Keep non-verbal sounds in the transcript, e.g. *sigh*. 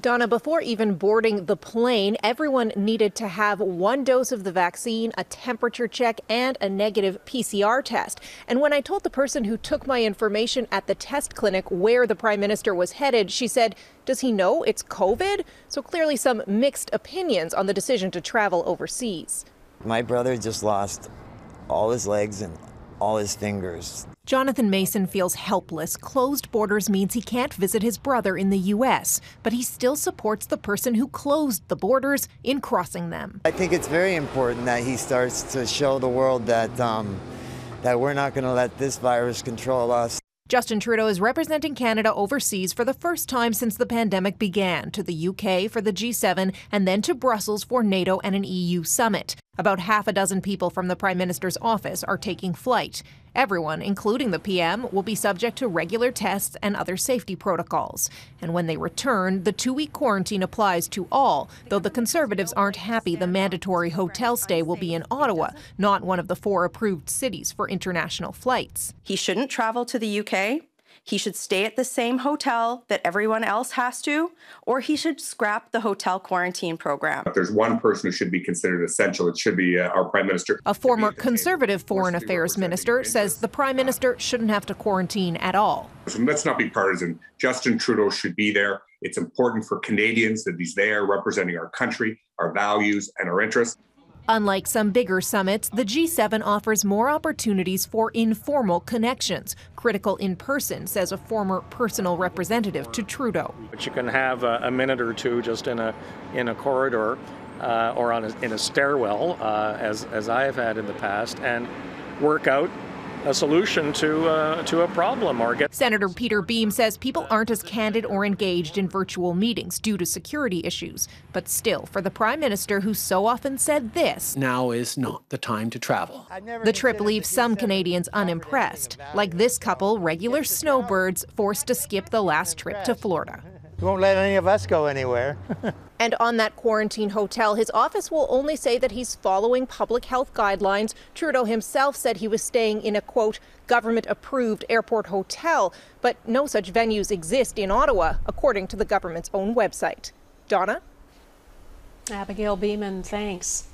Donna, before even boarding the plane, everyone needed to have one dose of the vaccine, a temperature check, and a negative PCR test. And when I told the person who took my information at the test clinic where the prime minister was headed, she said, Does he know it's COVID? So clearly, some mixed opinions on the decision to travel overseas. My brother just lost all his legs and all his fingers. Jonathan Mason feels helpless. Closed borders means he can't visit his brother in the U.S., but he still supports the person who closed the borders in crossing them. I think it's very important that he starts to show the world that um, that we're not going to let this virus control us. Justin Trudeau is representing Canada overseas for the first time since the pandemic began to the UK for the G7 and then to Brussels for NATO and an EU summit. About half a dozen people from the Prime Minister's office are taking flight. Everyone, including the PM, will be subject to regular tests and other safety protocols. And when they return, the two week quarantine applies to all, though the Conservatives aren't happy the mandatory hotel stay will be in Ottawa, not one of the four approved cities for international flights. He shouldn't travel to the UK. He should stay at the same hotel that everyone else has to, or he should scrap the hotel quarantine program. If there's one person who should be considered essential, it should be uh, our Prime Minister. A former Conservative Foreign Affairs Minister says the Prime Minister shouldn't have to quarantine at all. So let's not be partisan. Justin Trudeau should be there. It's important for Canadians that he's there representing our country, our values, and our interests. Unlike some bigger summits, the G7 offers more opportunities for informal connections, critical in person, says a former personal representative to Trudeau. But you can have a, a minute or two just in a in a corridor uh, or on a, in a stairwell, uh, as as I have had in the past, and work out a solution to uh, to a problem or get. Senator Peter Boehm says people aren't as candid or engaged in virtual meetings due to security issues. But still, for the Prime Minister who so often said this, now is not the time to travel. The trip leaves some Canadians unimpressed, like this couple, regular snowbirds, forced to skip the last trip to Florida. Won't let any of us go anywhere. *laughs* And on that quarantine hotel, his office will only say that he's following public health guidelines. Trudeau himself said he was staying in a quote, government approved airport hotel, but no such venues exist in Ottawa, according to the government's own website. Donna? Abigail Bimman, thanks.